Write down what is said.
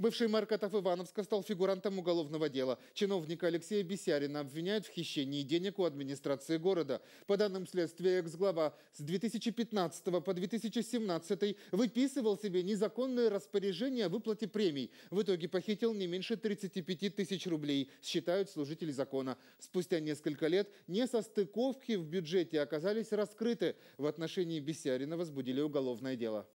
Бывший мэр Котов-Ивановска стал фигурантом уголовного дела. Чиновника Алексея Бесярина обвиняют в хищении денег у администрации города. По данным следствия, экс-глава с 2015 по 2017 выписывал себе незаконные распоряжения о выплате премий. В итоге похитил не меньше 35 тысяч рублей, считают служители закона. Спустя несколько лет несостыковки в бюджете оказались раскрыты. В отношении Бесярина возбудили уголовное дело.